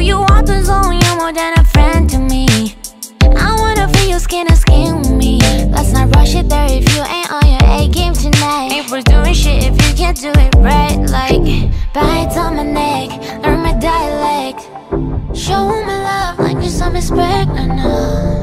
You out the zone, you're more than a friend to me. I wanna feel your skin to skin with me. Let's not rush it there if you ain't on your A game tonight. Ain't worth doing shit if you can't do it right. Like bites on my neck, learn my dialect. Show my love like you saw me pregnant now.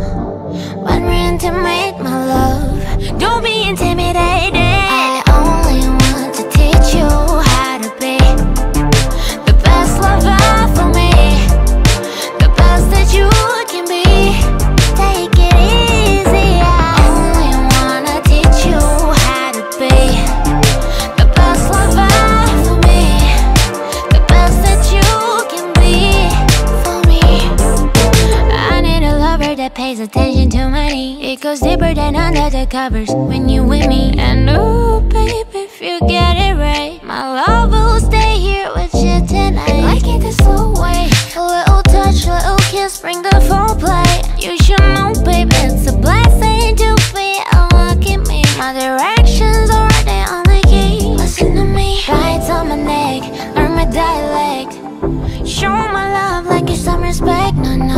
That pays attention to needs. It goes deeper than under the covers when you with me. And oh, baby, if you get it right, my love will stay here with you tonight. I like it the slow way, a little touch, a little kiss, bring the full play. You should know, baby, it's a blessing to be unlocking me. My directions are the key. Listen to me, bites on my neck, learn my dialect. Show my love like it's some respect, no, no.